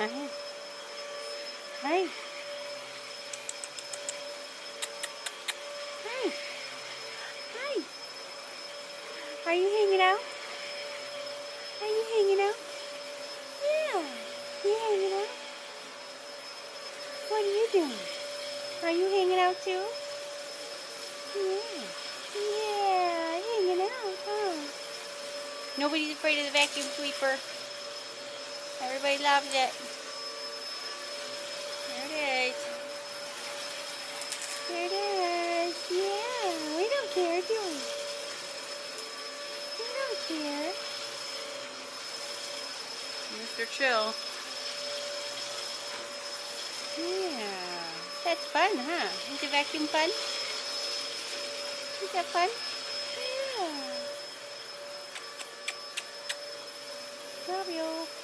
Hi. Hi. Hi. Hi. Are you hanging out? Are you hanging out? Yeah. You hanging out? What are you doing? Are you hanging out too? Yeah. Yeah, hanging out, huh? Nobody's afraid of the vacuum sweeper. Everybody loves it. There it is. There it is. Yeah, we don't care, do we? We don't care. Mr. Chill. Yeah. That's fun, huh? Is the vacuum fun? Is that fun? Yeah. Love you.